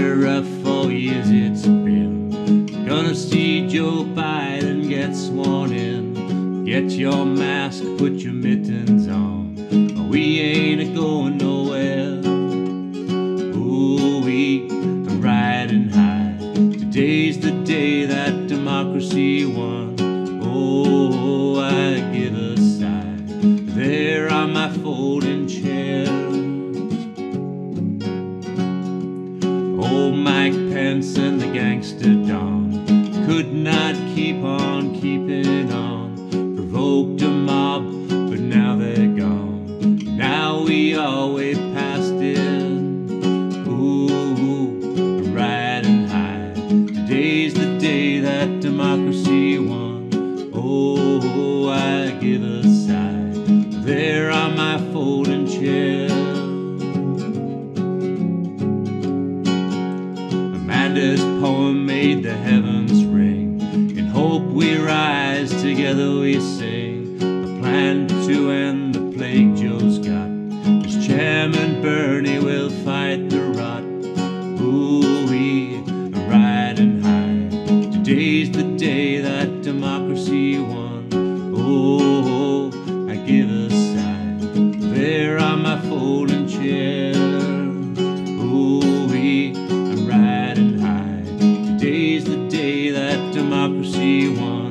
a rough four years it's been. Gonna see Joe Biden get sworn in. Get your mask, put your mittens on. We ain't a going nowhere. Ooh, we are riding high. Today's the day that democracy won. Oh, I give a sigh. There are my folding chair. Mike and the gangster Don could not keep on keeping on. Provoked a mob, but now they're gone. Now we all way past it. Ooh, riding high. Today's the day that democracy won. Oh, I give grandest poem made the heavens ring. In hope we rise, together we sing. A plan to end the plague Joe's got. His Chairman Bernie will fight the rot. Ooh, we are riding high. Today's the day that democracy won.